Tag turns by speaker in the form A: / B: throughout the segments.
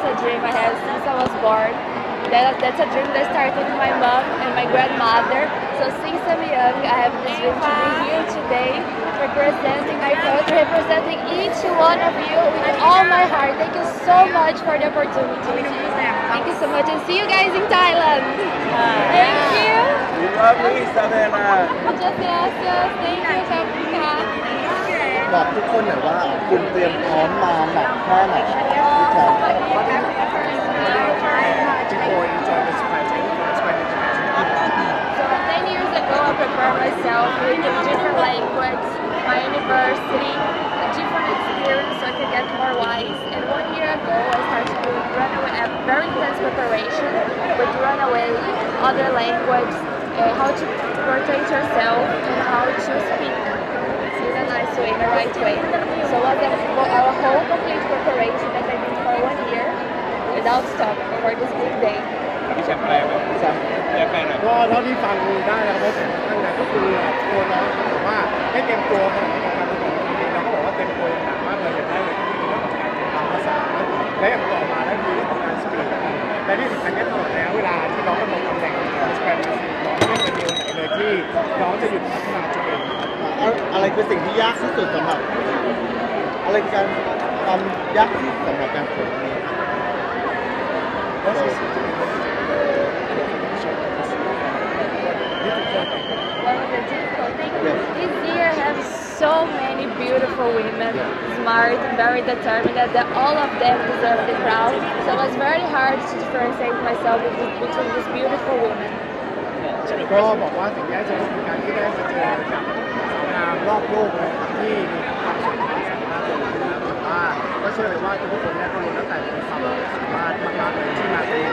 A: that's a dream I have since I was born. That, that's a dream that started with my mom and my grandmother. So since I'm young, I have this dream to be here today, representing my country, representing each one of you with all my heart. Thank you so much for the opportunity. Thank you so much and see you guys in Thailand. Thank you.
B: We love you Isabella
A: Muchas gracias. Thank you, Kaprika.
C: บอกทุกคนหน่อยว่าคุณเตรียมพร้อมมาหนักแค่ไหนพี่แชมป์
D: before you join this project for Spanish International?
A: So 10 years ago, I prepared myself with a different language, my university, a different experience so I could get more wise. And one year ago, I started to run away, a very intense preparation with runaway, other language, uh, how to protect yourself, Right way. So it was a, a whole complete preparation that I did for one year without stop for this big day.
B: พี่แชมป์อะไรไหมแชมป์แชมป์แฟนหน่อย
D: ก็เท่าที่ฟังได้นะครับเพราะท่านนั้นก็คือตัวน้องบอกว่าให้เตรียมตัวขนาดในการประกอบจริงๆเราก็บอกว่าเตรียมตัวอย่างหนักมากเลยอย่างแรกเลยคือเรื่องของการทำภาษาและอย่างต่อมาแล้วคือเรื่องของการสปีดและที่สำคัญที่สุดแล้วเวลาที่น้องดำรงตำแหน่งสเปนน้องไม่เป็นเดียวไหนเลยที่น้องจะหยุดพัฒนาตัวเอง
C: อะอะไรคือสิ่งที่ยากที่สุดสำหรับ อะไรคือการความยากที่สุดสำหรับการฝึกนี้
A: One of the difficult things this year have so many beautiful women, smart and very determined that the- all of them deserve the crown. So it was very hard to differentiate myself between, between these beautiful women.
D: ก็บอกว่าสิ่งที่ได้เจอคือการที่ได้มาเจอกับสาวงาม รอบโลกเลยครับที่มีความสามารถสามารถว่าก็เชื่อเลยว่าทุกคนเนี่ยก็รู้แล้วแต่มีความสามารถมากๆเลยที่มาเอง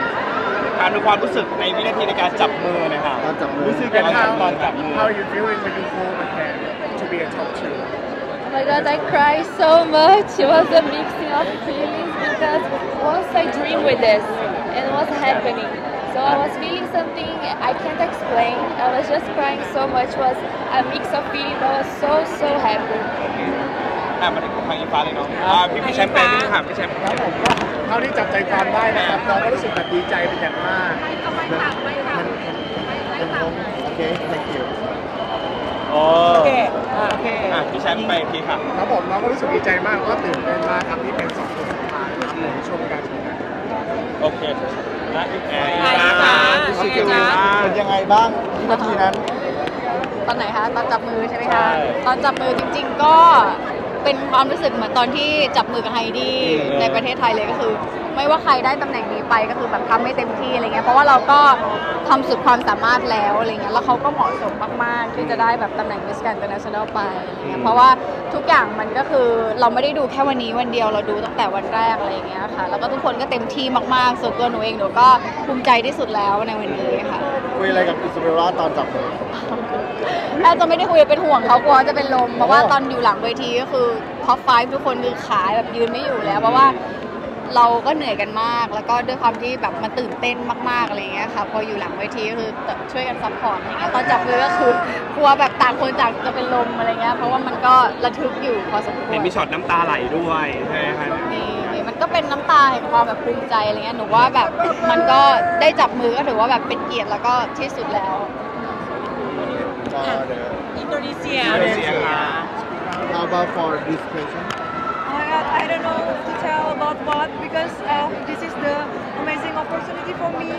B: การดูความรู้สึกในวินาทีในการจับมือนะครับ
C: ตอนจับมือ
B: รู้สึกยังไงครับตอนจับมือ
D: How you feeling when you hold the hand to be a top two
A: Oh my god, I cried so much. It was a mixing of feelings because once I dreamed with this and it was happening. So I was feeling something I can't explain. I was just crying so much. It was a mix of feelings. I was so so happy.
B: อะมาถึงทางอีฟ้าเลยเนาะอ่าพี่พี่แชมป์เป็นพี่ถามพี่แชมป์
D: ครับผมก็เท่าที่จับใจความได้นะครับน้องก็รู้สึกแบบดีใจเป็นอย่างมาก
C: เป็นลมโอเค thank you
B: โอ้
E: โอเคอ่าโอเค
B: อะพี่แชมป์ไปอีกทีค่ะ
D: ครับผมน้องก็รู้สึกดีใจมากแล้วก็ตื่นเต้นมากครับที่เป็นสองคนสุดท้ายครับในช่วงการแข่งขัน
B: โอเคและอีกแอร์
E: ไปค่ะ
C: รู้สึก
E: เป็นไงจ๊ะ
C: เป็นยังไงบ้างวินาทีนั้น
F: ตอนไหนคะ ตอนจับมือใช่ไหมคะ ตอนจับมือจริง ๆ ก็ เป็นความรู้สึกเหมือนตอนที่จับมือกับไฮดี้ในประเทศไทยเลยก็คือ ไม่ว่าใครได้ตำแหน่งนี้ไปก็คือแบบทำให้เต็มที่อะไรเงี้ยเพราะว่าเราก็ทำสุดความสามารถแล้วอะไรเงี้ยแล้วเขาก็เหมาะสมมากๆ ที่จะได้แบบตำแหน่ง Miss Grand International ไปอะไรเงี้ยเพราะว่าทุกอย่างมันก็คือเราไม่ได้ดูแค่วันนี้วันเดียวเราดูตั้งแต่วันแรกอะไรเงี้ยค่ะแล้วก็ทุกคนก็เต็มที่มากๆส่วนตัวหนูเองหนูก็ภูมิใจที่สุดแล้วในวันนี้ ค่ะ
C: คุยอะไรกับอิซาเบลล่าตอนจับมือ
F: แทบจะไม่ได้คุยเป็นห่วงเขากลัวจะเป็นลมเพราะว่าตอนอยู่หลังเวทีก็คือ top five ทุกคนคือขาแบบยืนไม่อยู่แล้ว เพราะว่าเราก็เหนื่อยกันมาก แล้วก็ด้วยความที่แบบมันตื่นเต้นมากๆอะไรอย่างเงี้ยค่ะพออยู่หลังเวทีก็คือช่วยกัน support อะไรเงี้ยตอนจับมือก็คือกลัวแบบต่างคนต่างจะเป็นลมอะไรเงี้ยเพราะว่ามันก็ระทึกอยู่พอสมควร
B: เห็นมีช็อตน้ำตาไหลด้วยใช่ไหมคะ
F: มีมีมัน ก็เป็นน้ำตาแห่งความแบบภูมิใจอะไรเงี้ยหนูว่าแบบมันก็ได้จับมือก็ถือว่าแบบเป็นเกียรติแล้วก็ที่สุดแล้ว
C: ก็เดี๋ยว
E: อินโดนีเซีย
B: อินโดนีเซียค่ะ
C: how about for this question
G: Oh my god, I don't know to tell about what because uh, this is the amazing opportunity for me.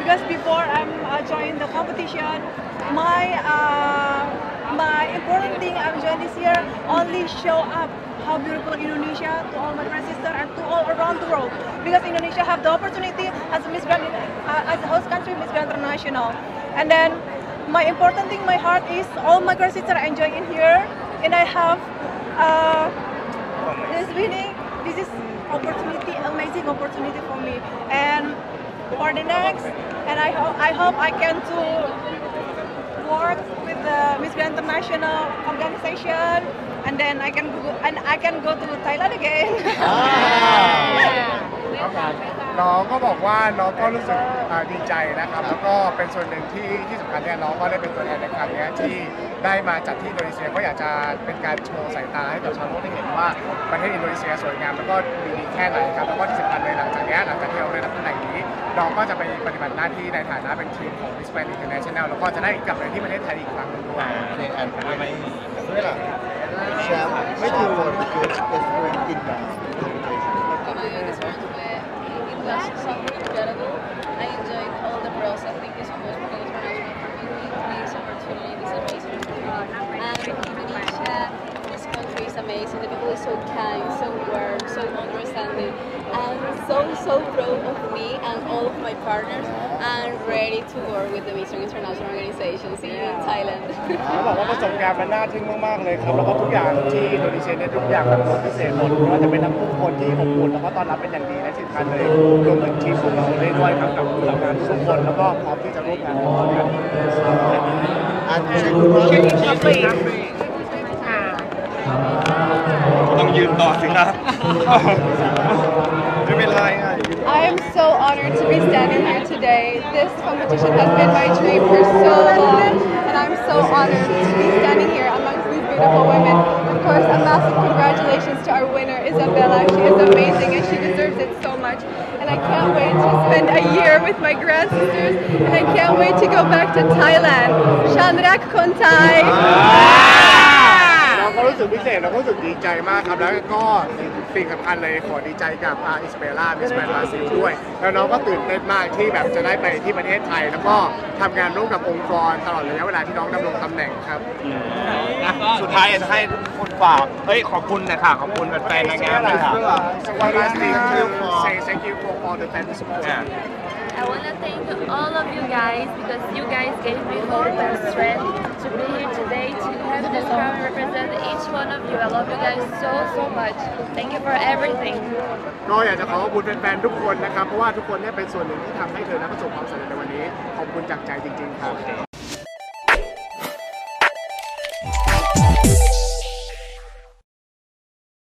G: Because before I'm uh, joining the competition, my uh, my important thing I'm joining this year only show up how beautiful Indonesia to all my grand sister and to all around the world. Because Indonesia have the opportunity as Miss Grand uh, as a host country Miss Grand International, and then my important thing, my heart is all my grand sister enjoying in here, and I have. Uh, this winning, this is opportunity, amazing opportunity for me. And for the next, and I hope I hope I can to work with the Miss Grand International organization, and then I can go, and I can go to Thailand again.
C: อ่า
D: ครับน้องก็บอกว่าน้องก็รู้สึกอ่าดีใจนะครับ แล้วก็เป็นส่วนหนึ่งที่ที่สำคัญเนี่ยน้องก็ได้เป็นตัวแทนในครั้งเนี้ยที่ได้มาจัดที่อินโดนีเซียก็อยากจะเป็นการโชว์สายตาให้กับชาวโลกได้เห็นว่าประเทศอินโดนีเซียสวยงามแล้วก็ดีดีแค่ไหนครับแล้วก็ที่สำคัญเลยหลังจากเนี้ยหลังจากที่เราได้รับตำแหน่งนี้น้องก็จะไปปฏิบัติหน้าที่ในฐานะเป็นทีมของ Miss Grand International แล้วก็จะได้กลับไปที่ประเทศไทยอีกครั้งหนึงด้วย
C: ในแอนไม่ไม่ไม่ล่ะแชมป์ไม่ถือว่าคือเป็นสปริงกินดาว
H: It was something incredible. I enjoyed all the process. Thank you so much for the international for this opportunity, this amazing opportunity. And Indonesia, this country is amazing. The people are so kind, so warm, so understanding. I'm so, so proud of me and all of my partners and ready to work with the Mission International Organizations in Thailand.
D: เขาบอกว่าประสบการณ์มันน่าทึ่งมากๆเลยครับ แล้วก็ทุกอย่างที่อินโดนีเซียเนี่ยทุกอย่างมันพิเศษหมดไม่ว่าจะเป็นทั้งผู้คนที่อบอุ่นแล้วก็ต้อนรับเป็นอย่างดีและที่สำคัญเลยรวมถึงทีมของเราได้ด้วยครับกับเหล่างานทุกคนแล้วก็พร้อมที่จะร่วมงานกัน
C: อัน
B: ยืนต่อสิครับ ไม่เป็นไรอ่ะ
I: I am so honored to be standing here today. This competition has been my dream for so long, and I'm so honored to be standing here amongst these beautiful women. Of course, a massive congratulations to our winner, Isabella. She is amazing and she deserves it so much. And I can't wait to spend a year with my grand sisters, and I can't wait to go back to Thailand. Shandrak Kontai!
D: เราก็รู้สึกพิเศษเราก็รู้สึกดีใจมากครับ แล้วก็สิ่งสำคัญเลยขอดีใจกับอาอิซาเบลล่ามิสแกรนบราซิลด้วย แล้วน้องก็ตื่นเต้นมากที่แบบจะได้ไปที่ประเทศไทย แล้วก็ทำงานร่วมกับองค์กรตลอดระยะเวลาที่น้องดำรงตำแหน่งครับ
B: นะสุดท้ายอยากจะให้ทุกคนฝากเฮ้ยขอบคุณนะคะขอบคุณแฟนๆนางงามด้วยค่ะ
D: So one last thing to say thank you for all the fans support.
B: Yeah.
A: I want to thank all of you guys because you guys gave me hope and strength to be here today to have this crown represent each one of you. I love you guys so, so much. Thank you for everything.
D: ก็อยากจะขอขอบคุณแฟนๆทุกคนนะครับ เพราะว่าทุกคนเนี่ยเป็นส่วนหนึ่งที่ทำให้เธอนั้นประสบความสำเร็จในวันนี้ ขอบคุณจากใจจริงๆครับ